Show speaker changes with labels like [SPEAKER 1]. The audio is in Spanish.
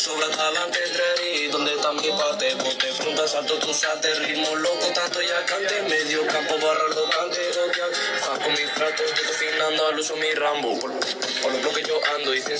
[SPEAKER 1] sobra talante entre ¿Dónde está mi pate? Bote, preguntas alto, tú salte Ritmo loco, tanto ya cante. Medio campo, barra locante Fa con mis tratos, estoy cocinando al uso mi Rambo. Por, por lo que yo ando, y dicen